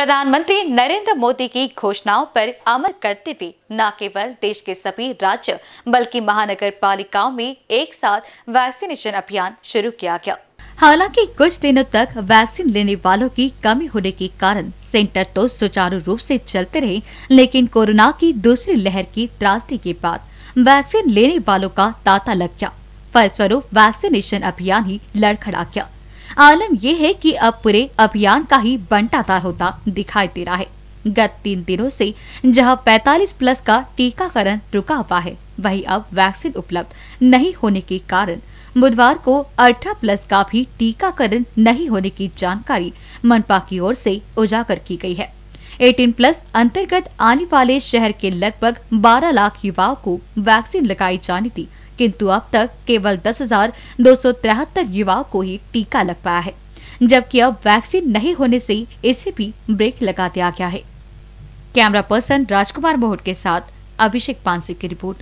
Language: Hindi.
प्रधानमंत्री नरेंद्र मोदी की घोषणाओं पर अमल करते हुए न केवल देश के सभी राज्य, बल्कि महानगर पालिकाओं में एक साथ वैक्सीनेशन अभियान शुरू किया गया। हालाँकि कुछ दिनों तक वैक्सीन लेने वालों की कमी होने के कारण सेंटर तो सुचारू रूप से चलते रहे, लेकिन कोरोना की दूसरी लहर की त्रासदी के बाद वैक्सीन लेने वालों का तांता लग गया। फलस्वरूप वैक्सीनेशन अभियान ही लड़खड़ा गया। आलम यह है कि अब पूरे अभियान का ही बंटाता होता दिखाई दे रहा है। गत तीन दिनों से जहाँ 45 प्लस का टीकाकरण रुका हुआ है, वहीं अब वैक्सीन उपलब्ध नहीं होने के कारण बुधवार को 18 प्लस का भी टीकाकरण नहीं होने की जानकारी मनपा की ओर से उजागर की गई है। 18 प्लस अंतर्गत आने वाले शहर के लगभग 12 लाख युवाओं को वैक्सीन लगाई जानी थी किंतु अब तक केवल दस हज़ार युवाओं को ही टीका लग पाया है, जबकि अब वैक्सीन नहीं होने से इसे भी ब्रेक लगा दिया गया है। कैमरा पर्सन राजकुमार मोहट के साथ अभिषेक पांसे की रिपोर्ट।